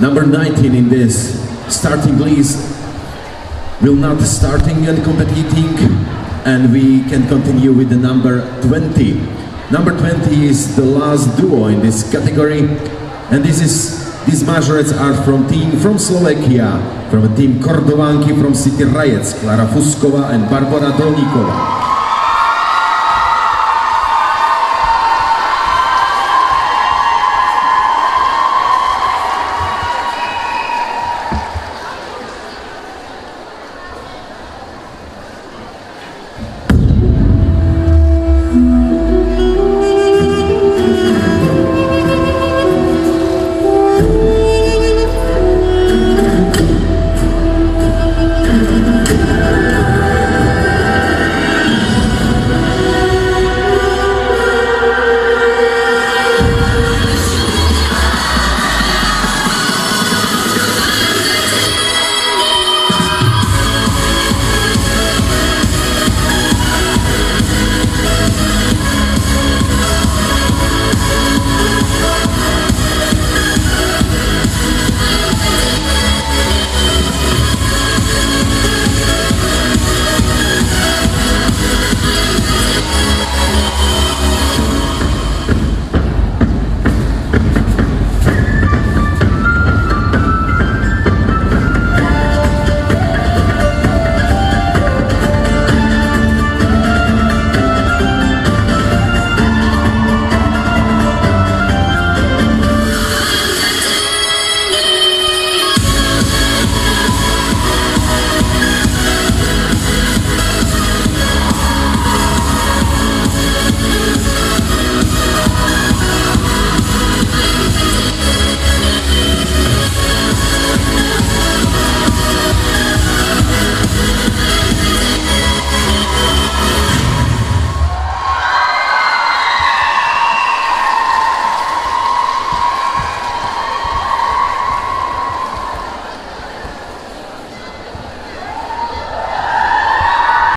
Number 19 in this starting list will not starting and competing and we can continue with the number 20. Number 20 is the last duo in this category and this is these majorettes are from team from Slovakia, from team Kordovanky from City Riots, Klara Fuskova and Barbara Dolnikova.